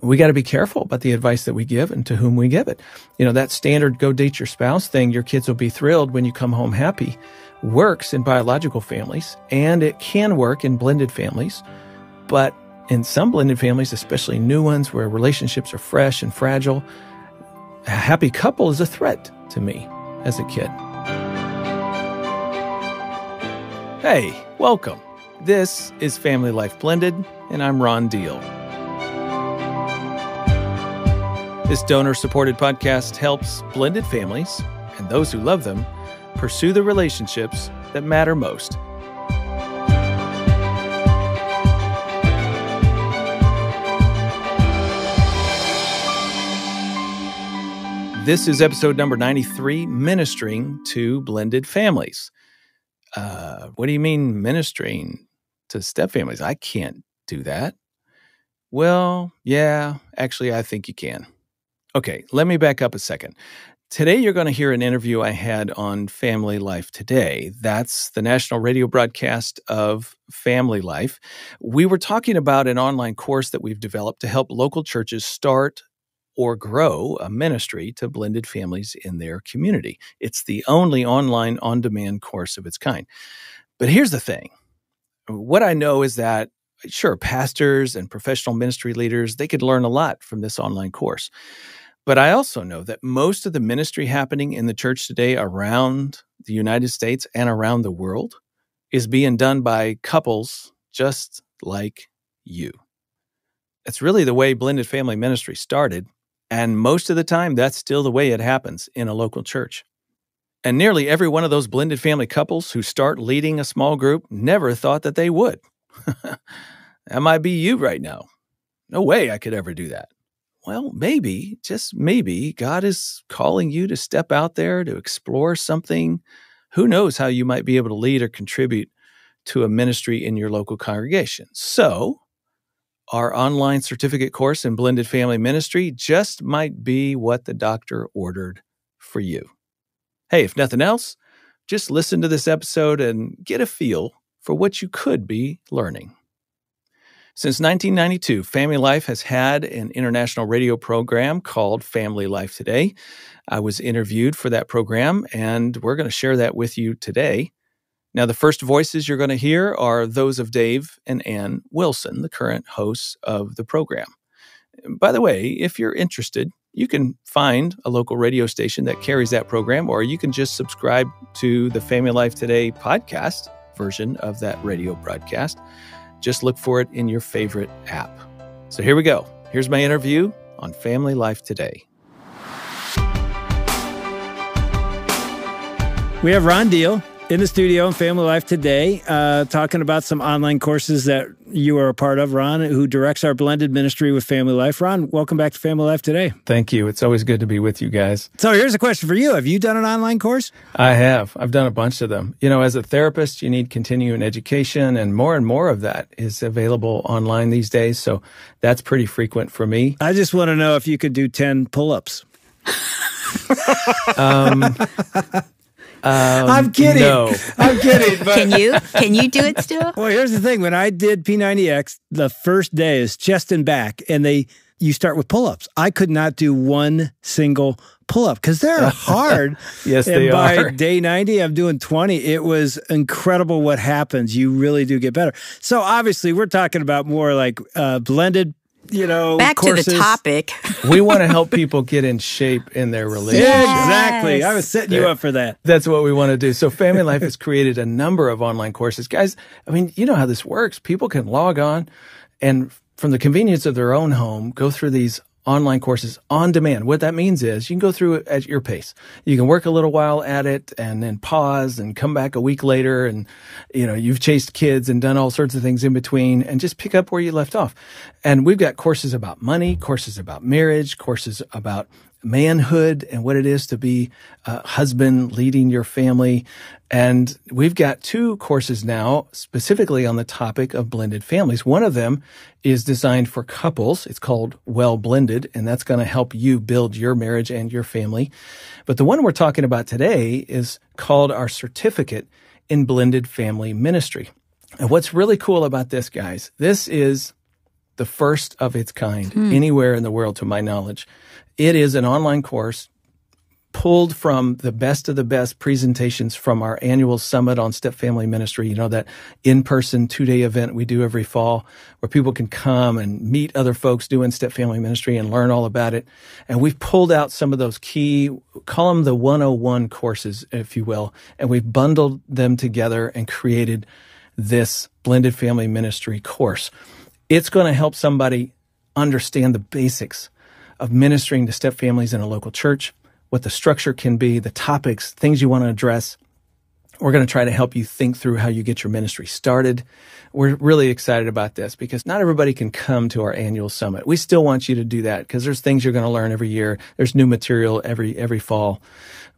we got to be careful about the advice that we give and to whom we give it. You know, that standard go date your spouse thing, your kids will be thrilled when you come home happy, works in biological families and it can work in blended families. But in some blended families, especially new ones where relationships are fresh and fragile, a happy couple is a threat to me as a kid. Hey, welcome. This is Family Life Blended, and I'm Ron Deal. This donor supported podcast helps blended families and those who love them pursue the relationships that matter most. This is episode number 93 Ministering to Blended Families. Uh, what do you mean ministering to step families? I can't do that. Well, yeah, actually, I think you can. Okay, let me back up a second. Today, you're going to hear an interview I had on Family Life Today. That's the national radio broadcast of Family Life. We were talking about an online course that we've developed to help local churches start or grow a ministry to blended families in their community. It's the only online on demand course of its kind. But here's the thing what I know is that sure pastors and professional ministry leaders they could learn a lot from this online course but I also know that most of the ministry happening in the church today around the United States and around the world is being done by couples just like you. That's really the way blended family ministry started. And most of the time, that's still the way it happens in a local church. And nearly every one of those blended family couples who start leading a small group never thought that they would. that might be you right now. No way I could ever do that well, maybe, just maybe, God is calling you to step out there to explore something. Who knows how you might be able to lead or contribute to a ministry in your local congregation? So, our online certificate course in blended family ministry just might be what the doctor ordered for you. Hey, if nothing else, just listen to this episode and get a feel for what you could be learning. Since 1992, Family Life has had an international radio program called Family Life Today. I was interviewed for that program, and we're going to share that with you today. Now, the first voices you're going to hear are those of Dave and Ann Wilson, the current hosts of the program. By the way, if you're interested, you can find a local radio station that carries that program, or you can just subscribe to the Family Life Today podcast version of that radio broadcast. Just look for it in your favorite app. So here we go. Here's my interview on Family Life Today. We have Ron Deal in the studio in Family Life today, uh, talking about some online courses that you are a part of. Ron, who directs our blended ministry with Family Life. Ron, welcome back to Family Life today. Thank you. It's always good to be with you guys. So here's a question for you: Have you done an online course? I have. I've done a bunch of them. You know, as a therapist, you need continuing education, and more and more of that is available online these days. So that's pretty frequent for me. I just want to know if you could do ten pull-ups. um, um, I'm kidding. No. I'm kidding. But... Can you? Can you do it still? Well, here's the thing. When I did P90X, the first day is chest and back, and they you start with pull-ups. I could not do one single pull-up because they're hard. yes, and they by are. day 90, I'm doing 20. It was incredible what happens. You really do get better. So obviously, we're talking about more like uh, blended you know, back courses. to the topic. we want to help people get in shape in their relationship. Yes. Exactly. I was setting you up for that. That's what we want to do. So Family Life has created a number of online courses. Guys, I mean, you know how this works. People can log on and from the convenience of their own home, go through these online courses on demand. What that means is you can go through it at your pace. You can work a little while at it and then pause and come back a week later and, you know, you've chased kids and done all sorts of things in between and just pick up where you left off. And we've got courses about money, courses about marriage, courses about manhood and what it is to be a husband leading your family. And we've got two courses now specifically on the topic of blended families. One of them is designed for couples. It's called Well Blended, and that's going to help you build your marriage and your family. But the one we're talking about today is called our certificate in blended family ministry. And what's really cool about this, guys, this is the first of its kind mm. anywhere in the world, to my knowledge. It is an online course pulled from the best of the best presentations from our annual summit on step family ministry. You know, that in person two day event we do every fall where people can come and meet other folks doing step family ministry and learn all about it. And we've pulled out some of those key, call them the 101 courses, if you will, and we've bundled them together and created this blended family ministry course. It's going to help somebody understand the basics of ministering to step families in a local church what the structure can be, the topics, things you want to address. We're going to try to help you think through how you get your ministry started. We're really excited about this because not everybody can come to our annual summit. We still want you to do that because there's things you're going to learn every year. There's new material every every fall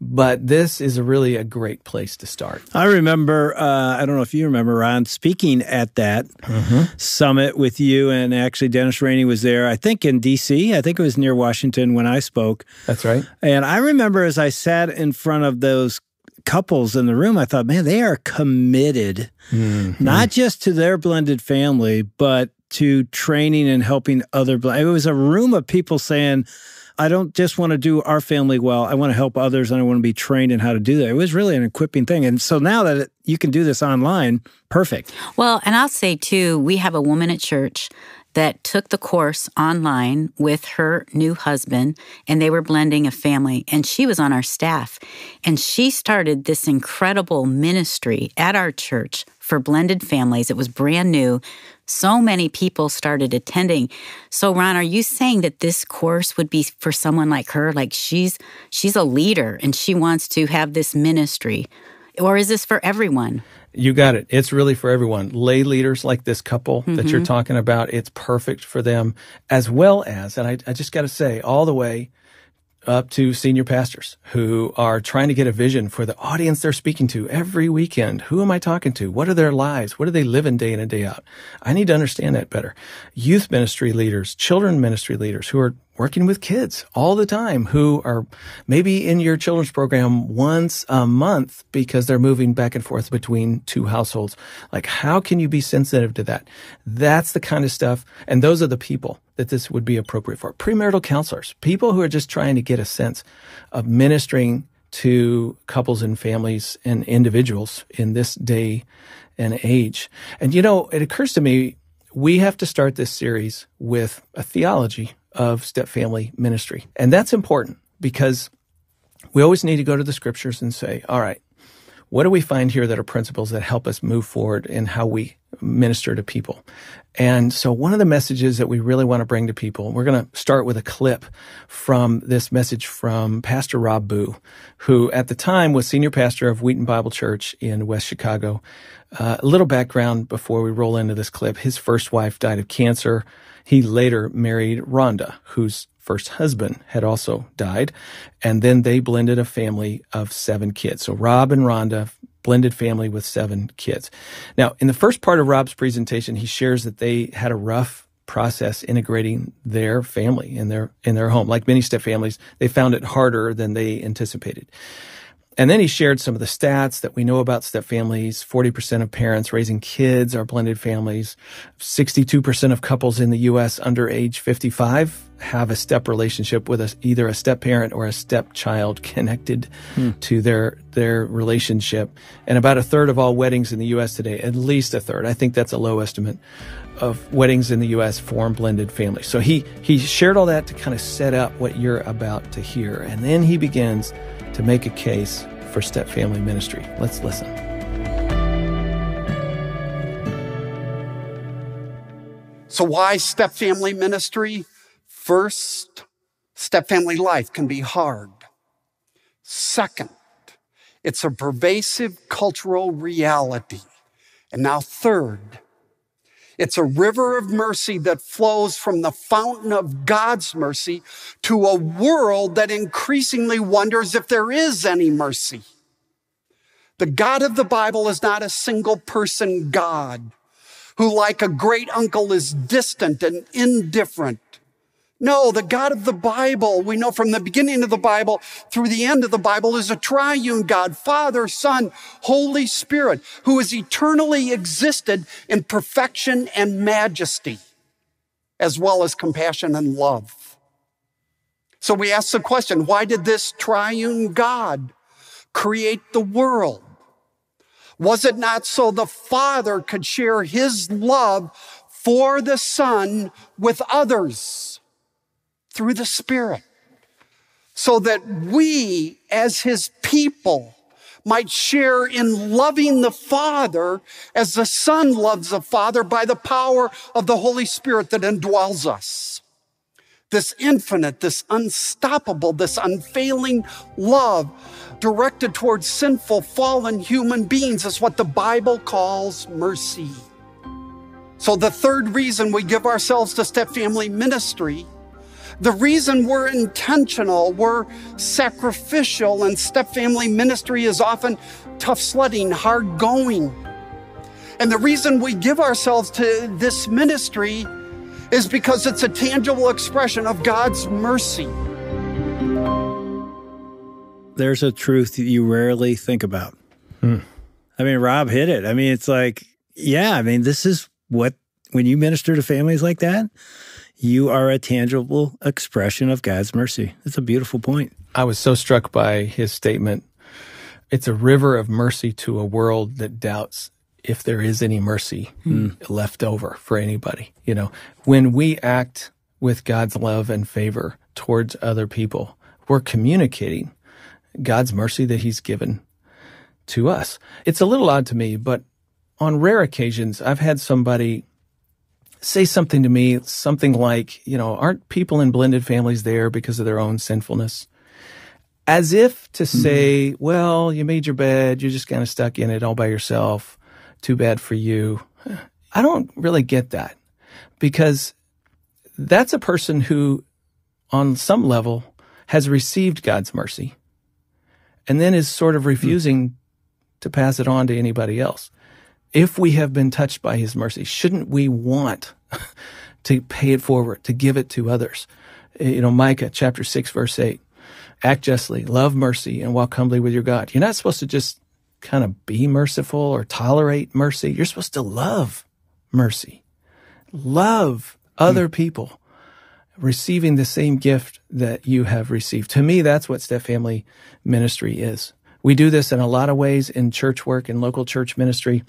but this is a really a great place to start. I remember, uh, I don't know if you remember, Ron, speaking at that mm-hmm. summit with you, and actually Dennis Rainey was there, I think in DC. I think it was near Washington when I spoke. That's right. And I remember as I sat in front of those couples in the room, I thought, man, they are committed, mm-hmm. not just to their blended family, but to training and helping other. It was a room of people saying, I don't just want to do our family well. I want to help others and I want to be trained in how to do that. It was really an equipping thing. And so now that it, you can do this online, perfect. Well, and I'll say too, we have a woman at church that took the course online with her new husband and they were blending a family and she was on our staff. And she started this incredible ministry at our church for blended families. It was brand new. So many people started attending. So Ron, are you saying that this course would be for someone like her? Like she's she's a leader and she wants to have this ministry. Or is this for everyone? You got it. It's really for everyone. Lay leaders like this couple mm-hmm. that you're mm-hmm. talking about, it's perfect for them, as well as, and I, I just got to say, all the way up to senior pastors who are trying to get a vision for the audience they're speaking to every weekend. Who am I talking to? What are their lives? What do they live in day in and day out? I need to understand that better. Youth ministry leaders, children ministry leaders who are working with kids all the time who are maybe in your children's program once a month because they're moving back and forth between two households. Like, how can you be sensitive to that? That's the kind of stuff. And those are the people that this would be appropriate for. Premarital counselors, people who are just trying to get a sense of ministering to couples and families and individuals in this day and age. And you know, it occurs to me we have to start this series with a theology of step family ministry. And that's important because we always need to go to the scriptures and say, all right, what do we find here that are principles that help us move forward in how we minister to people? And so one of the messages that we really want to bring to people, we're going to start with a clip from this message from Pastor Rob Bugh, who at the time was senior pastor of Wheaton Bible Church in West Chicago. Uh, a little background before we roll into this clip. His first wife died of cancer. He later married Rhonda, whose first husband had also died. And then they blended a family of seven kids. So Rob and Rhonda blended family with seven kids. Now, in the first part of Rob's presentation, he shares that they had a rough process integrating their family in their in their home. Like many step families, they found it harder than they anticipated. And then he shared some of the stats that we know about step families. 40% of parents raising kids are blended families. 62% of couples in the U.S. under age 55 have a step relationship with a, either a step parent or a step child connected hmm. to their, their relationship. And about a third of all weddings in the U.S. today, at least a third, I think that's a low estimate of weddings in the U.S. form blended families. So he, he shared all that to kind of set up what you're about to hear. And then he begins to make a case for step family ministry. Let's listen. So, why step family ministry? First, step family life can be hard. Second, it's a pervasive cultural reality. And now, third, it's a river of mercy that flows from the fountain of God's mercy to a world that increasingly wonders if there is any mercy. The God of the Bible is not a single person God who, like a great uncle, is distant and indifferent. No, the God of the Bible, we know from the beginning of the Bible through the end of the Bible, is a triune God, Father, Son, Holy Spirit, who has eternally existed in perfection and majesty. as well as compassion and love. So we ask the question why did this triune God create the world? Was it not so the Father could share his love for the Son with others through the Spirit? So that we, as his people, might share in loving the Father as the Son loves the Father by the power of the Holy Spirit that indwells us. This infinite, this unstoppable, this unfailing love directed towards sinful, fallen human beings is what the Bible calls mercy. So, the third reason we give ourselves to step family ministry the reason we're intentional, we're sacrificial, and step family ministry is often tough sledding, hard going. And the reason we give ourselves to this ministry is because it's a tangible expression of God's mercy. There's a truth that you rarely think about. Hmm. I mean, Rob hit it. I mean, it's like, yeah, I mean, this is what, when you minister to families like that, you are a tangible expression of God's mercy. It's a beautiful point. I was so struck by his statement. It's a river of mercy to a world that doubts if there is any mercy mm. left over for anybody. You know, when we act with God's love and favor towards other people, we're communicating God's mercy that he's given to us. It's a little odd to me, but on rare occasions, I've had somebody say something to me, something like, you know, aren't people in blended families there because of their own sinfulness? As if to mm-hmm. say, mm-hmm. well, you made your bed, you're just kind of stuck in it all by yourself. Too bad for you. I don't really get that because that's a person who, on some level, has received God's mercy and then is sort of hmm. refusing mm-hmm. to pass it on to anybody else if we have been touched by his mercy, shouldn't we want to pay it forward, to give it to others? You know, Micah chapter 6, verse 8 act justly, love mercy, and walk humbly with your God. You're not supposed to just kind of be merciful or tolerate mercy. You're supposed to love mercy, love other mm. people receiving the same gift that you have received. To me, that's what Step Family Ministry is. We do this in a lot of ways in church work and local church ministry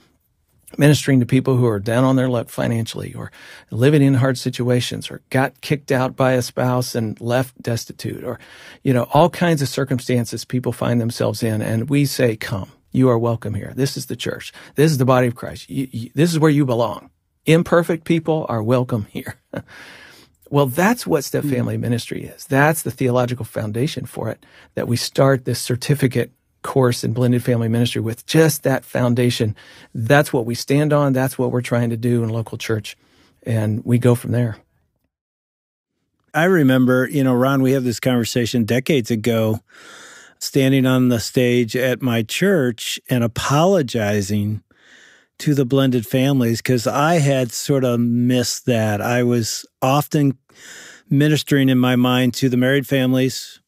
ministering to people who are down on their luck financially or living in hard situations or got kicked out by a spouse and left destitute or, you know, all kinds of circumstances people find themselves in. And we say, come, you are welcome here. This is the church. This is the body of Christ. You, you, this is where you belong. Imperfect people are welcome here. well, that's what Step hmm. Family Ministry is. That's the theological foundation for it, that we start this certificate course in blended family ministry with just that foundation. That's what we stand on. That's what we're trying to do in local church. And we go from there. I remember, you know, Ron, we had this conversation decades ago, standing on the stage at my church and apologizing to the blended families because I had sort of missed that. I was often ministering in my mind to the married families,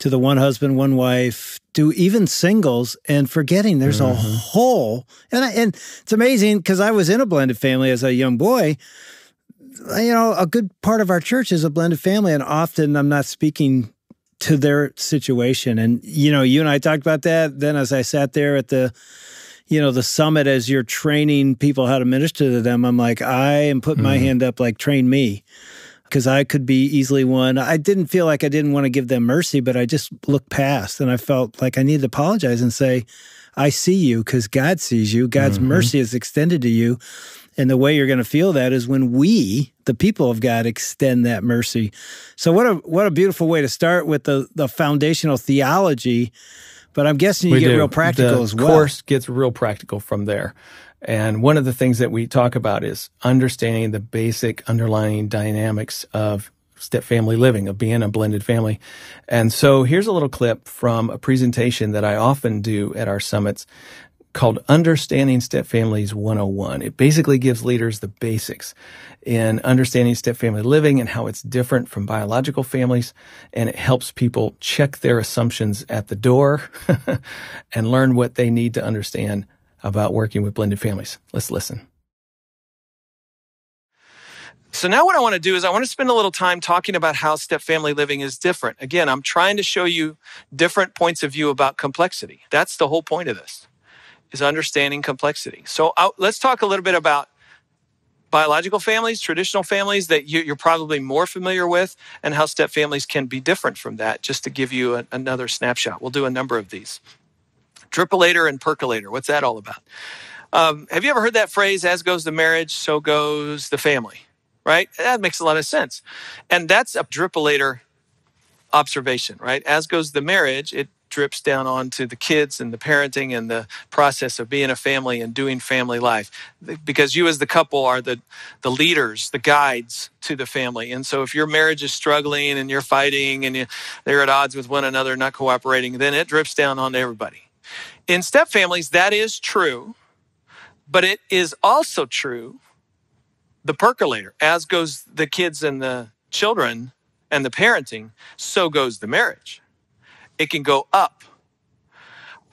to the one husband, one wife, to even singles, and forgetting there's mm-hmm. a whole. And I, and it's amazing because I was in a blended family as a young boy. You know, a good part of our church is a blended family, and often I'm not speaking to their situation. And you know, you and I talked about that. Then as I sat there at the you know the summit as you're training people how to minister to them i'm like i am putting mm-hmm. my hand up like train me because I could be easily one. I didn't feel like I didn't want to give them mercy, but I just looked past and I felt like I needed to apologize and say, I see you because God sees you. God's mm-hmm. mercy is extended to you. And the way you're going to feel that is when we, the people of God, extend that mercy. So what a what a beautiful way to start with the the foundational theology. But I'm guessing you we get do. real practical the as well. course gets real practical from there. And one of the things that we talk about is understanding the basic underlying dynamics of step family living, of being a blended family. And so here's a little clip from a presentation that I often do at our summits called Understanding Step Families 101. It basically gives leaders the basics in understanding step family living and how it's different from biological families. And it helps people check their assumptions at the door and learn what they need to understand about working with blended families. Let's listen. So now what I want to do is I want to spend a little time talking about how step family living is different. Again, I'm trying to show you different points of view about complexity. That's the whole point of this is understanding complexity. So I'll, let's talk a little bit about biological families, traditional families that you, are probably more familiar with, and how step families can be different from that, just to give you a, another snapshot. We'll do a number of these. Dripillator and percolator, what's that all about? Um, have you ever heard that phrase, as goes the marriage, so goes the family, right? That makes a lot of sense. And that's a dripillator observation, right? As goes the marriage, it drips down onto the kids and the parenting and the process of being a family and doing family life because you as the couple are the the leaders the guides to the family and so if your marriage is struggling and you're fighting and you, they're at odds with one another not cooperating then it drips down onto everybody in step families that is true but it is also true the percolator as goes the kids and the children and the parenting so goes the marriage it can go up.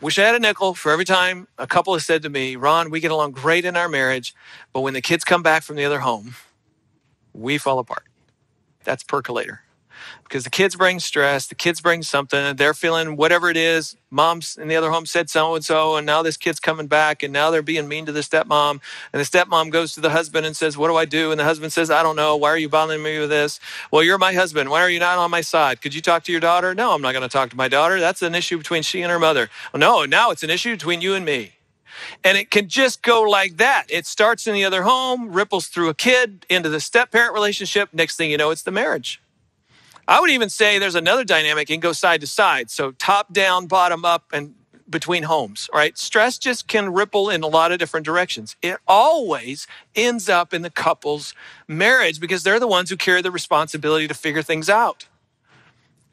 Wish I had a nickel for every time a couple has said to me, Ron, we get along great in our marriage, but when the kids come back from the other home, we fall apart. That's percolator because the kids bring stress, the kids bring something, they're feeling whatever it is. Mom's in the other home said so and so, and now this kid's coming back, and now they're being mean to the stepmom. And the stepmom goes to the husband and says, What do I do? And the husband says, I don't know. Why are you bothering me with this? Well, you're my husband. Why are you not on my side? Could you talk to your daughter? No, I'm not going to talk to my daughter. That's an issue between she and her mother. Well, no, now it's an issue between you and me. And it can just go like that. It starts in the other home, ripples through a kid into the step parent relationship. Next thing you know, it's the marriage. I would even say there's another dynamic and go side to side. So top down, bottom up, and between homes, right? Stress just can ripple in a lot of different directions. It always ends up in the couple's marriage because they're the ones who carry the responsibility to figure things out.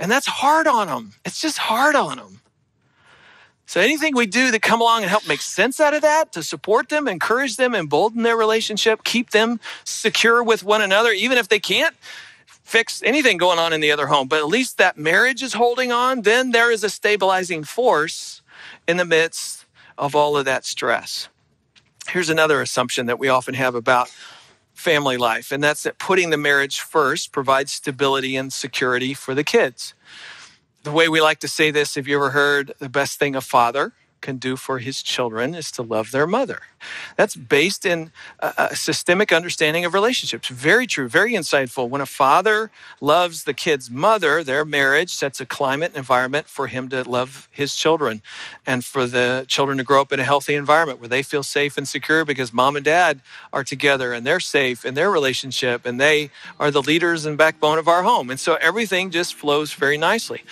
And that's hard on them. It's just hard on them. So anything we do that come along and help make sense out of that, to support them, encourage them, embolden their relationship, keep them secure with one another, even if they can't fix anything going on in the other home, but at least that marriage is holding on, then there is a stabilizing force in the midst of all of that stress. Here's another assumption that we often have about family life, and that's that putting the marriage first provides stability and security for the kids. The way we like to say this, have you ever heard the best thing a father can do for his children is to love their mother. That's based in a, systemic understanding of relationships. Very true, very insightful. When a father loves the kid's mother, their marriage sets a climate and environment for him to love his children and for the children to grow up in a healthy environment where they feel safe and secure because mom and dad are together and they're safe in their relationship and they are the leaders and backbone of our home. And so everything just flows very nicely.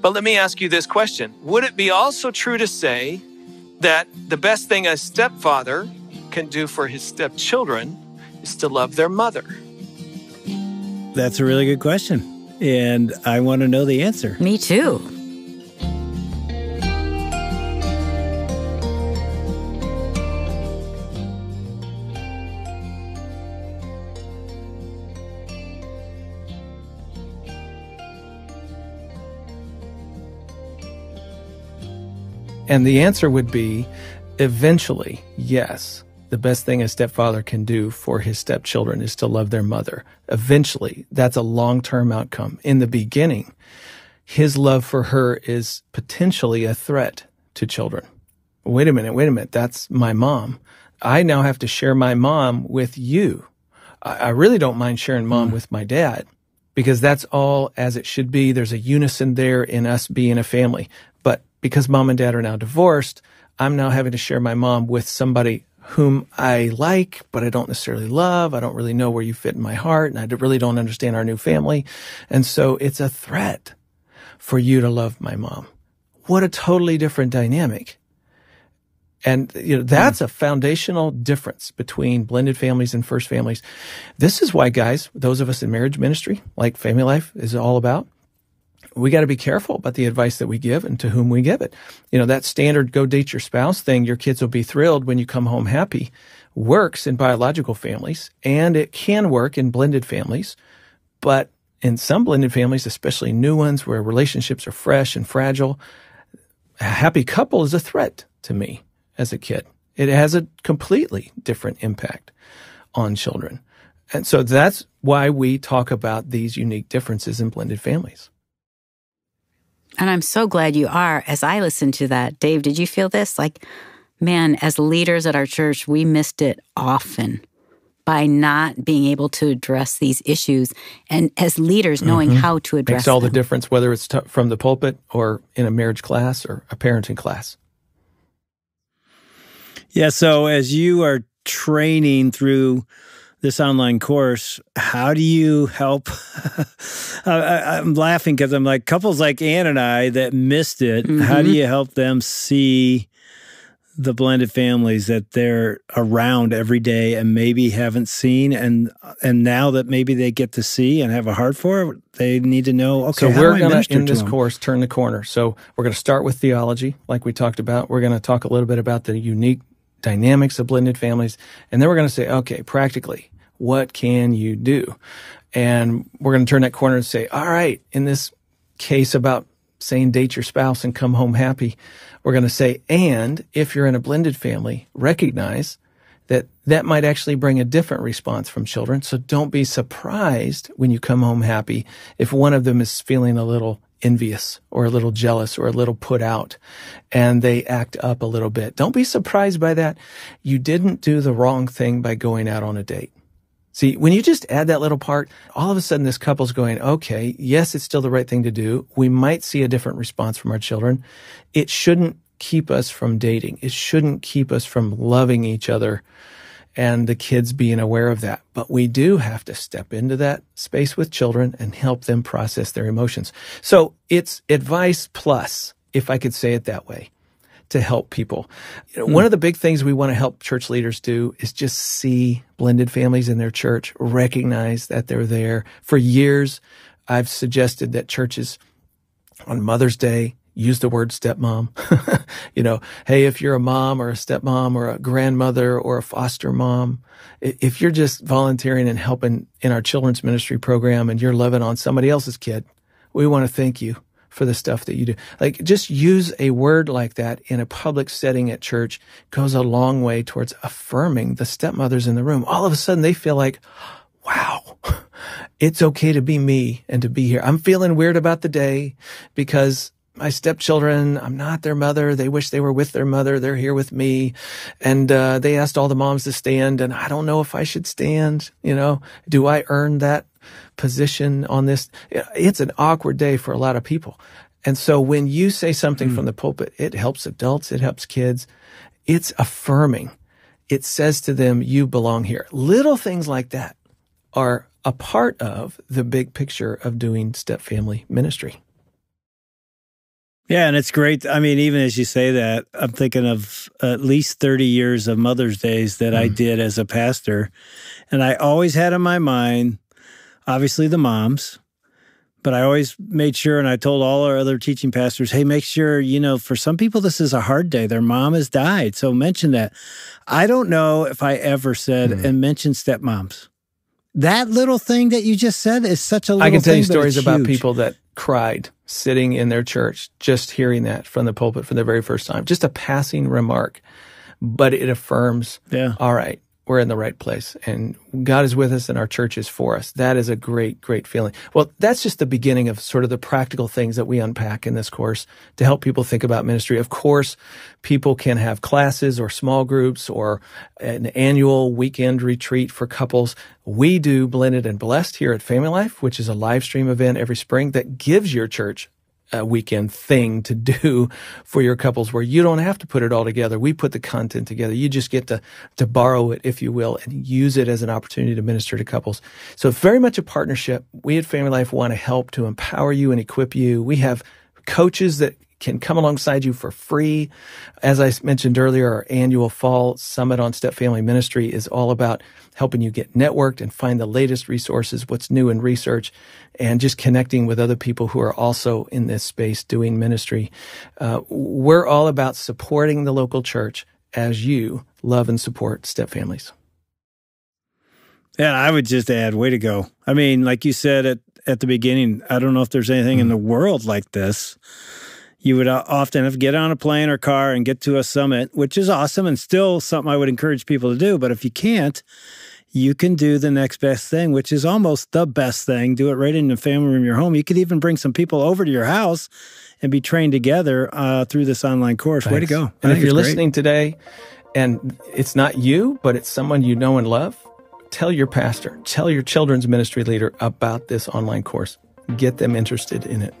But let me ask you this question Would it be also true to say that the best thing a stepfather can do for his stepchildren is to love their mother? That's a really good question. And I want to know the answer. Me too. And the answer would be eventually, yes. The best thing a stepfather can do for his stepchildren is to love their mother. Eventually, that's a long term outcome. In the beginning, his love for her is potentially a threat to children. Wait a minute, wait a minute. That's my mom. I now have to share my mom with you. I, really don't mind sharing mom mm. with my dad because that's all as it should be. There's a unison there in us being a family because mom and dad are now divorced, I'm now having to share my mom with somebody whom I like, but I don't necessarily love. I don't really know where you fit in my heart, and I really don't understand our new family. And so it's a threat for you to love my mom. What a totally different dynamic. And you know, that's a foundational difference between blended families and first families. This is why, guys, those of us in marriage ministry, like family life is all about, we got to be careful about the advice that we give and to whom we give it. You know, that standard go date your spouse thing, your kids will be thrilled when you come home happy, works in biological families and it can work in blended families. But in some blended families, especially new ones where relationships are fresh and fragile, a happy couple is a threat to me as a kid. It has a completely different impact on children. And so that's why we talk about these unique differences in blended families. And I'm so glad you are. As I listened to that, Dave, did you feel this? Like, man, as leaders at our church, we missed it often by not being able to address these issues and as leaders knowing Mhm. how to address Makes all the difference whether it's t- from the pulpit or in a marriage class or a parenting class. Yeah. So as you are training through this online course, how do you help? I, I, I'm laughing because I'm like couples like Ann and I that missed it. How do Mhm. you help them see the blended families that they're around every day and maybe haven't seen, and and now that maybe they get to see and have a heart for it, they need to know. Okay, so we're going to in this them? course turn the corner. So we're going to start with theology, like we talked about. We're going to talk a little bit about the unique dynamics of blended families, and then we're going to say, okay, practically, what can you do? And we're going to turn that corner and say, all right, in this case about saying date your spouse and come home happy, we're going to say, and if you're in a blended family, recognize that that might actually bring a different response from children. So don't be surprised when you come home happy if one of them is feeling a little envious or a little jealous or a little put out and they act up a little bit. Don't be surprised by that. You didn't do the wrong thing by going out on a date. See, when you just add that little part, all of a sudden this couple's going, okay, yes, it's still the right thing to do. We might see a different response from our children. It shouldn't keep us from dating. It shouldn't keep us from loving each other and the kids being aware of that. But we do have to step into that space with children and help them process their emotions. So it's advice plus, if I could say it that way, to help people. You know, hmm. One of the big things we want to help church leaders do is just see blended families in their church, recognize that they're there. For years, I've suggested that churches on Mother's Day use the word stepmom. you know, hey, if you're a mom or a stepmom or a grandmother or a foster mom, if you're just volunteering and helping in our children's ministry program and you're loving on somebody else's kid, we want to thank you for the stuff that you do. Like just use a word like that in a public setting at church goes a long way towards affirming the stepmothers in the room. All of a sudden they feel like, wow, it's okay to be me and to be here. I'm feeling weird about the day because my stepchildren, I'm not their mother. They wish they were with their mother. They're here with me. And, uh, they asked all the moms to stand and I don't know if I should stand. You know, do I earn that position on this? It's an awkward day for a lot of people. And so when you say something from the pulpit, it helps adults. It helps kids. It's affirming. It says to them, you belong here. Little things like that are a part of the big picture of doing step family ministry. Yeah, and it's great. I mean, even as you say that, I'm thinking of at least 30 years of Mother's Days that I mm. did as a pastor. And I always had in my mind, obviously, the moms, but I always made sure, and I told all our other teaching pastors, hey, make sure, you know, for some people, this is a hard day. Their mom has died. So mention that. I don't know if I ever said mm. and mentioned stepmoms. That little thing that you just said is such a little I can tell you thing, but stories about people that cried sitting in their church, just hearing that from the pulpit for the very first time. Just a passing remark, but it affirms, Yeah. all right, we're in the right place and God is with us and our church is for us. That is a great, great feeling. Well, that's just the beginning of sort of the practical things that we unpack in this course to help people think about ministry. Of course, people can have classes or small groups or an annual weekend retreat for couples. We do Blended and Blessed here at Family Life, which is a live stream event every spring that gives your church a weekend thing to do for your couples where you don't have to put it all together. We put the content together. You just get to, to borrow it, if you will, and use it as an opportunity to minister to couples. So it's very much a partnership. We at Family Life want to help to empower you and equip you. We have coaches that can come alongside you for free. As I mentioned earlier, our annual fall summit on step family ministry is all about helping you get networked and find the latest resources, what's new in research, and just connecting with other people who are also in this space doing ministry. Uh, we're all about supporting the local church as you love and support step families. Yeah, I would just add, way to go. I mean, like you said at, at the beginning, I don't know if there's anything in the world like this. You would uh, often have to get on a plane or car and get to a summit, which is awesome and still something I would encourage people to do. But if you can't, you can do the next best thing, which is almost the best thing. Do it right in the family room your home. You could even bring some people over to your house and be trained together uh, through this online course. Thanks. Way to go. And if you're listening today and it's not you, but it's someone you know and love, tell your pastor, tell your children's ministry leader about this online course. Get them interested in it.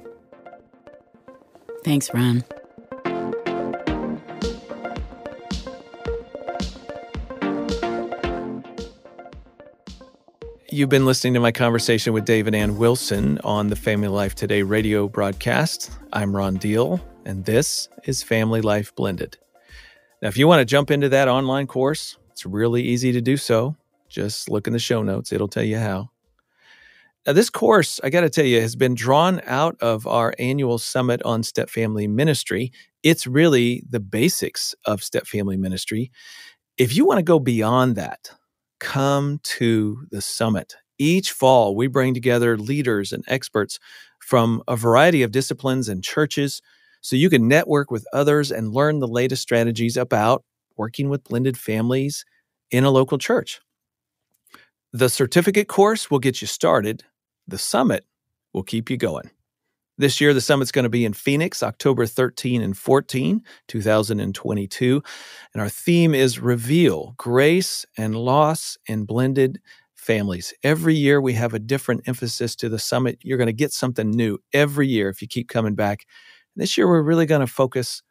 Thanks, Ron. You've been listening to my conversation with Dave and Ann Wilson on the Family Life Today radio broadcast. I'm Ron Deal, and this is Family Life Blended. Now, if you want to jump into that online course, it's really easy to do so. Just look in the show notes, it'll tell you how. Now, this course, I got to tell you, has been drawn out of our annual summit on step family ministry. It's really the basics of step family ministry. If you want to go beyond that, come to the summit. Each fall, we bring together leaders and experts from a variety of disciplines and churches so you can network with others and learn the latest strategies about working with blended families in a local church. The certificate course will get you started, the summit will keep you going. This year, the summit's going to be in Phoenix, October 13 and 14, 2022. And our theme is Reveal Grace and Loss in Blended Families. Every year, we have a different emphasis to the summit. You're going to get something new every year if you keep coming back. This year, we're really going to focus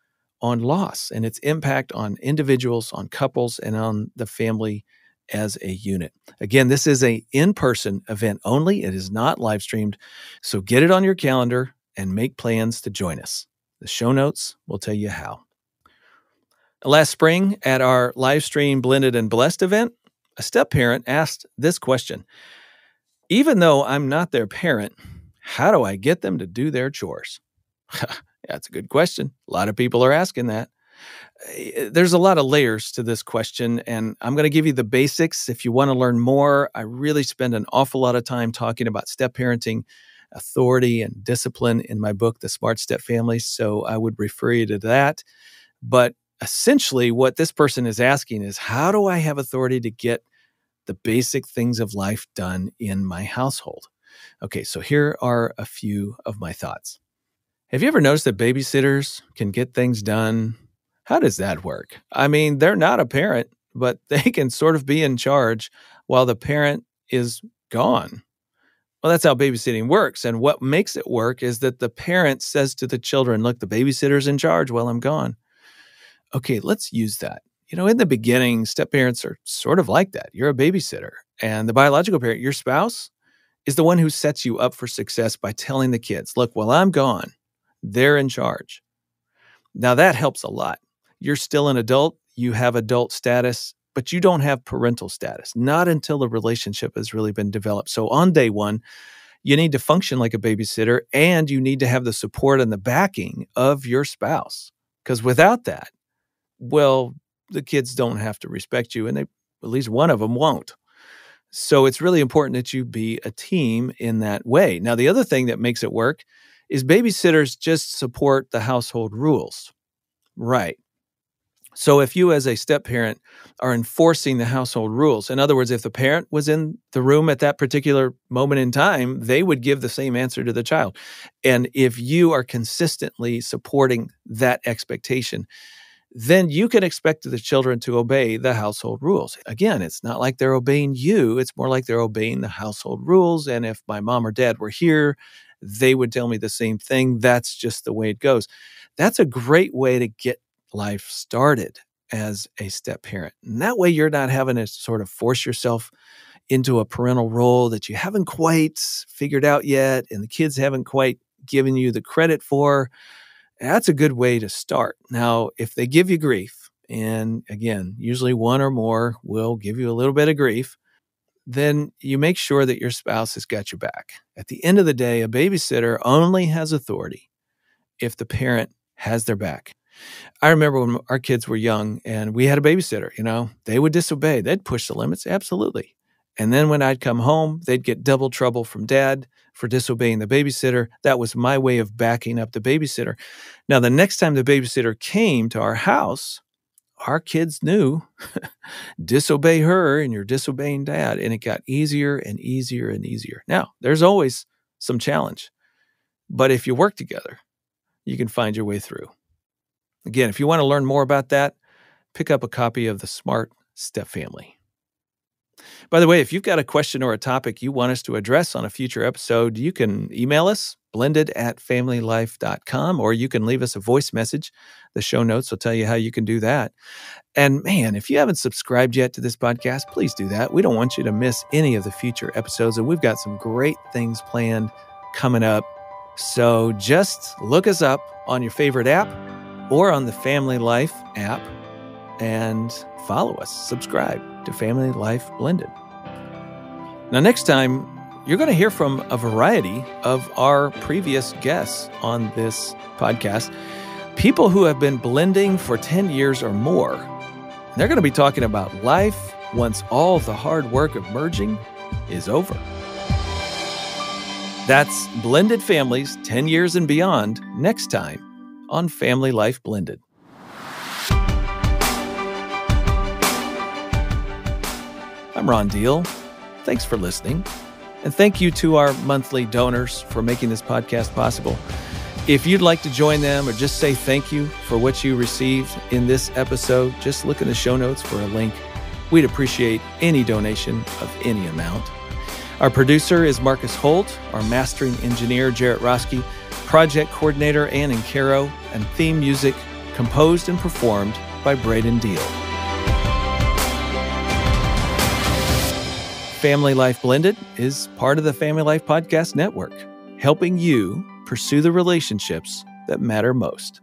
on loss and its impact on individuals, on couples, and on the family as a unit. Again, this is a in-person event only. It is not live streamed. So get it on your calendar and make plans to join us. The show notes will tell you how. Last spring, at our live stream Blended and Blessed event, a step parent asked this question Even though I'm not their parent, how do I get them to do their chores? That's a good question. A lot of people are asking that. Eh, there's a lot of layers to this question, and I'm going to give you the basics. If you want to learn more, I really spend an awful lot of time talking about step parenting authority and discipline in my book, The Smart Step Family. So I would refer you to that. But essentially, what this person is asking is how do I have authority to get the basic things of life done in my household? Okay, so here are a few of my thoughts. Have you ever noticed that babysitters can get things done? How does that work? I mean, they're not a parent, but they can sort of be in charge while the parent is gone. Well, that's how babysitting works. And what makes it work is that the parent says to the children, look, the babysitter's in charge while I'm gone. Okay, let's use that. You know, in the beginning, step parents are sort of like that. You're a babysitter, and the biological parent, your spouse, is the one who sets you up for success by telling the kids, look, while I'm gone, they're in charge. Now, that helps a lot. You're still an adult, you have adult status, but you don't have parental status, not until the relationship has really been developed. So on day one, you need to function like a babysitter and you need to have the support and the backing of your spouse. Because without that, well, the kids don't have to respect you, and they, at least one of them won't. So it's really important that you be a team in that way. Now, the other thing that makes it work is babysitters just support the household rules. Right. So if you, as a step parent, are enforcing the household rules, in other words, if the parent was in the room at that particular moment in time, they would give the same answer to the child. And if you are consistently supporting that expectation, then you can expect the children to obey the household rules. Again, it's not like they're obeying you, it's more like they're obeying the household rules. And if my mom or dad were here, they would tell me the same thing. That's just the way it goes. That's a great way to get life started as a step parent. And that way you're not having to sort of force yourself into a parental role that you haven't quite figured out yet and the kids haven't quite given you the credit for. That's a good way to start. Now, if they give you grief, and again, usually one or more will give you a little bit of grief, then you make sure that your spouse has got your back. At the end of the day, a babysitter only has authority if the parent has their back. I remember when our kids were young and we had a babysitter, you know, they would disobey. They'd push the limits, absolutely. And then when I'd come home, they'd get double trouble from dad for disobeying the babysitter. That was my way of backing up the babysitter. Now, the next time the babysitter came to our house, our kids knew disobey her and you're disobeying dad. And it got easier and easier and easier. Now, there's always some challenge, but if you work together, you can find your way through. Again, if you want to learn more about that, pick up a copy of The Smart Step Family. By the way, if you've got a question or a topic you want us to address on a future episode, you can email us, blended at familylife.com, or you can leave us a voice message. The show notes will tell you how you can do that. And man, if you haven't subscribed yet to this podcast, please do that. We don't want you to miss any of the future episodes, and we've got some great things planned coming up. So just look us up on your favorite app or on the Family Life app and follow us, subscribe to Family Life Blended. Now, next time, you're going to hear from a variety of our previous guests on this podcast. People who have been blending for 10 years or more. They're going to be talking about life once all the hard work of merging is over. That's Blended Families 10 years and beyond next time on Family Life Blended. I'm Ron Deal. Thanks for listening. And thank you to our monthly donors for making this podcast possible. If you'd like to join them or just say thank you for what you received in this episode, just look in the show notes for a link. We'd appreciate any donation of any amount. Our producer is Marcus Holt, our mastering engineer, Jarrett Roski, project coordinator, Ann Caro, and theme music composed and performed by Braden Deal. Family Life Blended is part of the Family Life Podcast Network, helping you pursue the relationships that matter most.